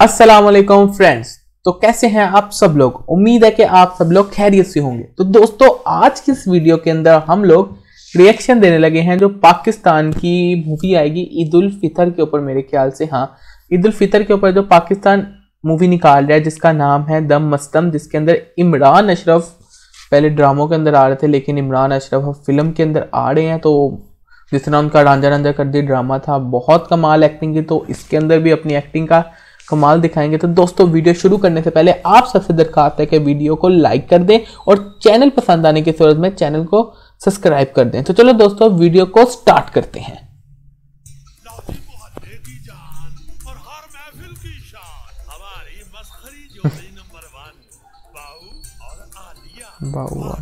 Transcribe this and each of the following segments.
वालेकुम फ्रेंड्स तो कैसे हैं आप सब लोग? उम्मीद है कि आप सब लोग खैरियत से होंगे। तो दोस्तों, आज की इस वीडियो के अंदर हम लोग रिएक्शन देने लगे हैं जो पाकिस्तान की मूवी आएगी ईद उल फितर के ऊपर, मेरे ख्याल से। हाँ ईद उल फितर के ऊपर जो पाकिस्तान मूवी निकाल रहा है, जिसका नाम है दम मस्तम, जिसके अंदर इमरान अशरफ पहले ड्रामों के अंदर आ रहे थे, लेकिन इमरान अशरफ अब फ़िल्म के अंदर आ रहे हैं। तो जिस तरह उनका रांझा रांझा कर दी ड्रामा था, बहुत कमाल एक्टिंग की। तो इसके अंदर भी अपनी एक्टिंग का कमाल दिखाएँगे। तो दोस्तों वीडियो शुरू करने से पहले आप सबसे दरखास्त है कि वीडियो को लाइक कर दें और चैनल पसंद आने की सूरत में चैनल को सब्सक्राइब कर दें। तो चलो दोस्तों वीडियो को स्टार्ट करते हैं। बाऊ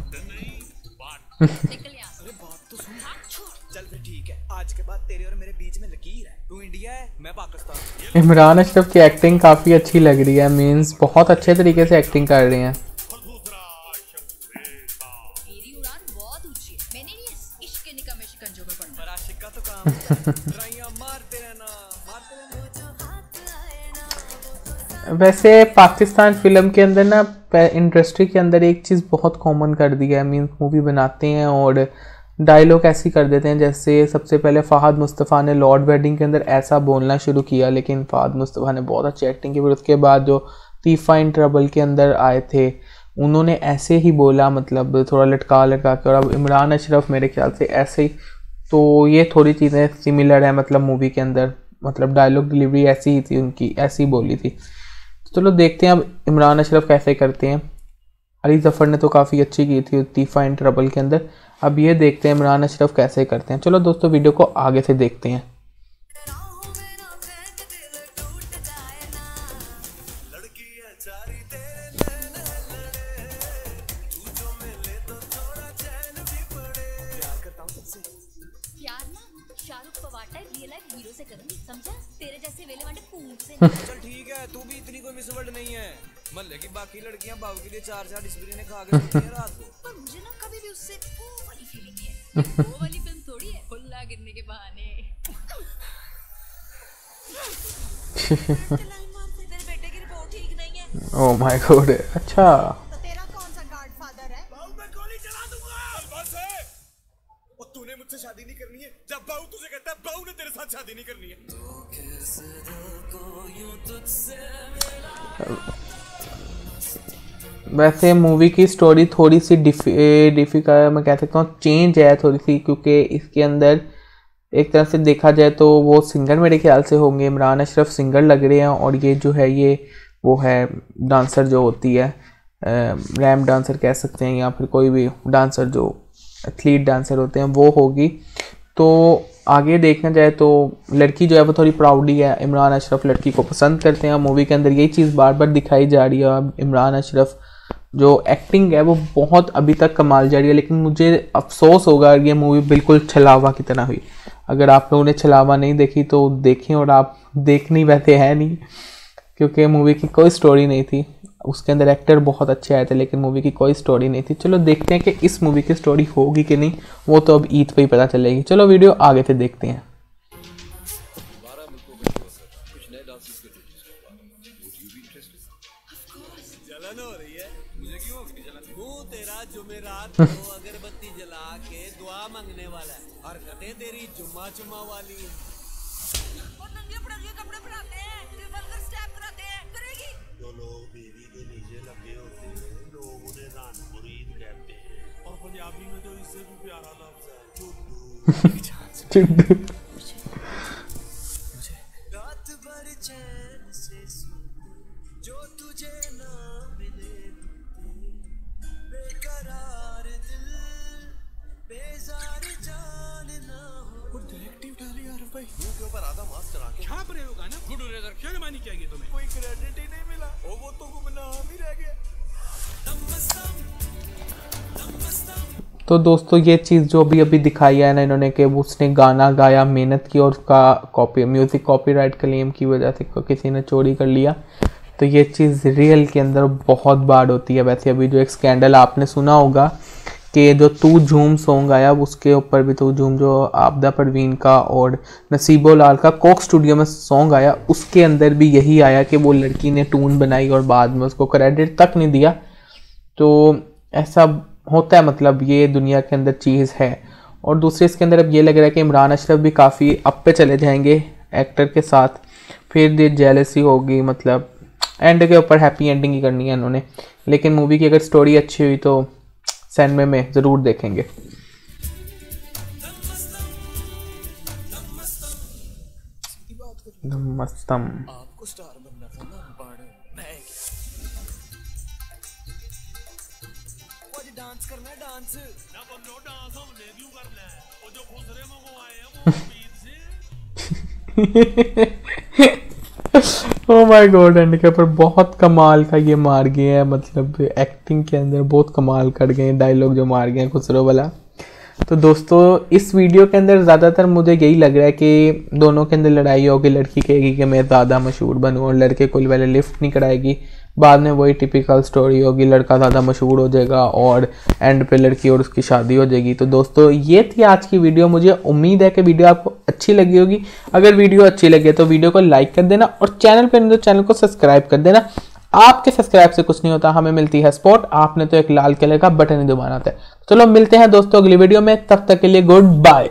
इमरान अशरफ की एक्टिंग काफ़ी अच्छी लग रही है मींस बहुत अच्छे तरीके से एक्टिंग कर रही हैं। वैसे पाकिस्तान फ़िल्म के अंदर ना इंडस्ट्री के अंदर एक चीज़ बहुत कॉमन कर दी है मीन्स मूवी बनाते हैं और डायलॉग ऐसी कर देते हैं, जैसे सबसे पहले फ़हद मुस्तफ़ा ने लॉर्ड वेडिंग के अंदर ऐसा बोलना शुरू किया, लेकिन फ़हद मुस्तफ़ा ने बहुत अच्छी एक्टिंग की, फिर उसके बाद जो तीफ़ा इन ट्रबल के अंदर आए थे, उन्होंने ऐसे ही बोला मतलब थोड़ा लटका लटका के, और अब इमरान अशरफ मेरे ख्याल से ऐसे ही तो ये थोड़ी चीज़ें सिमिलर है मतलब मूवी के अंदर मतलब डायलॉग डिलीवरी ऐसी ही थी उनकी, ऐसी बोली थी। तो चलो देखते हैं अब इमरान अशरफ कैसे करते हैं। अली जफ़र ने तो काफ़ी अच्छी की थी तीफ़ा इन ट्रबल के अंदर अब ये देखते हैं इमरान अशरफ कैसे करते हैं। चलो दोस्तों वीडियो को आगे से देखते हैं। चल ठीक है तू भी इतनी कोई मिस वर्ल्ड नहीं है। मल्ले की बाकी लड़कियाँ बाबू के लिए चार चार डिस्प्ले ने खा के रात को। पर मुझे ना कभी भी उससे वो वाली फीलिंग है। वो वाली फ़िल्म थोड़ी है खुल्ला गिरने के बहाने। तेरे बेटे की रिपोर्ट ठीक नहीं है ओह माय गॉड अच्छा। तो तेरा कौन सा गॉडफादर है? बाबू मैं गोली चला दूँगा। बस है। और तूने मुझसे शादी नहीं करनी है। जब बाबू तुझे कहता है बाबू ने तेरे साथ शादी नहीं करनी है। वैसे मूवी की स्टोरी थोड़ी सी डिफी डिफ़िकल्ट मैं कह सकता हूँ चेंज है थोड़ी सी क्योंकि इसके अंदर एक तरह से देखा जाए तो वो सिंगर मेरे ख्याल से होंगे, इमरान अशरफ सिंगर लग रहे हैं, और ये जो है, ये वो है डांसर जो होती है रैम डांसर कह सकते हैं, या फिर कोई भी डांसर जो एथलीट डांसर होते हैं, वो होगी। तो आगे देखना जाए तो लड़की जो है, वो थोड़ी प्राउडी है इमरान अशरफ लड़की को पसंद करते हैं मूवी के अंदर यही चीज़ बार बार दिखाई जा रही है इमरान अशरफ जो एक्टिंग है वो बहुत अभी तक कमाल जा रही है, लेकिन मुझे अफसोस होगा ये मूवी बिल्कुल छलावा की तरह हुई। अगर आप लोगों ने छलावा नहीं देखी तो देखें और आप देखनी वैसे है नहीं। क्योंकि मूवी की कोई स्टोरी नहीं थी। उसके अंदर एक्टर बहुत अच्छे आए थे, लेकिन मूवी की कोई स्टोरी नहीं थी। चलो देखते हैं कि इस मूवी की स्टोरी होगी कि नहीं। वो तो अब ईद पे ही पता चलेगी। चलो वीडियो आगे से देखते हैं। जलन हो रही है। मुझे क्यों होगी जलन। हूँ तेरा जुमेरात को अगरबत्ती जला के दुआ मांगने वाला है। हरकतें तेरी जुम्मा चुम्मा वाली और नंगे पड़ंगे कपड़े पहनाते हैं रिवॉल्वर स्टैप कराते हैं। करेगी? जो लोग बीवी के नीचे लगे होते हैं लोग उन्हें रान मुरीद कहते हैं। और पंजाबी में तो इससे भी प्यारा लफ्ज है चुड्डू जो तुझे ना मिले बेकरार दिल बेजार जान ना हो। डायरेक्टिव डाली यार भाई। मुँह के ऊपर आधा मास्क चढ़ा के। क्या प्रयोग है ना? गुड रेजर शर्मानी चाहिए तुम्हें? कोई क्रेडिट ही नहीं मिला। ओ वो तो गुमनाम ही रह गया। तो दोस्तों ये चीज़ जो अभी अभी दिखाई है ना इन्होंने कि उसने गाना गाया मेहनत की और उसका कॉपी म्यूज़िक कॉपीराइट क्लेम की वजह से किसी ने चोरी कर लिया। तो ये चीज़ रियल के अंदर बहुत बार होती है। वैसे अभी जो एक स्कैंडल आपने सुना होगा कि जो तू झूम सॉन्ग आया उसके ऊपर भी तू झूम जो आपदा परवीन का और नसीबो लाल का कोक स्टूडियो में सॉन्ग आया, उसके अंदर भी यही आया कि वो लड़की ने टून बनाई और बाद में उसको क्रेडिट तक नहीं दिया। तो ऐसा होता है मतलब ये दुनिया के अंदर चीज़ है। और दूसरे इसके अंदर अब ये लग रहा है कि इमरान अशरफ भी काफ़ी अप पे चले जाएँगे एक्टर के साथ। फिर जेलसी होगी मतलब एंड के ऊपर हैप्पी एंडिंग ही करनी है इन्होंने लेकिन मूवी की अगर स्टोरी अच्छी हुई तो सैनमे में ज़रूर देखेंगे। मस्तम आपको स्टार बनना था ना बाण मैं क्या आज डांस करना है डांस ना बंदो डांस हमने क्यों करना है वो जो खुसरे मंगवाए हैं वो उम्मीद से ओ माय गॉड एंड के ऊपर बहुत कमाल का ये मार गए हैं मतलब एक्टिंग के अंदर बहुत कमाल कर गए हैं डायलॉग जो मार गए हैं, खुसरो वाला। तो दोस्तों, इस वीडियो के अंदर ज़्यादातर मुझे यही लग रहा है कि दोनों के अंदर लड़ाई होगी, लड़की कहेगी कि मैं ज़्यादा मशहूर बनूँ और लड़के कोई वाले लिफ्ट नहीं कराएगी। बाद में वही टिपिकल स्टोरी होगी, लड़का ज़्यादा मशहूर हो जाएगा और एंड पे लड़की और उसकी शादी हो जाएगी। तो दोस्तों, ये थी आज की वीडियो मुझे उम्मीद है कि वीडियो आपको अच्छी लगी होगी। अगर वीडियो अच्छी लगी तो वीडियो को लाइक कर देना और चैनल पर तो चैनल को सब्सक्राइब कर देना। आपके सब्सक्राइब से कुछ नहीं होता, हमें मिलती है सपोर्ट। आपने तो एक लाल कलर का बटन ही दुबाना था चलो मिलते हैं दोस्तों अगली वीडियो में, तब तक के लिए गुड बाय।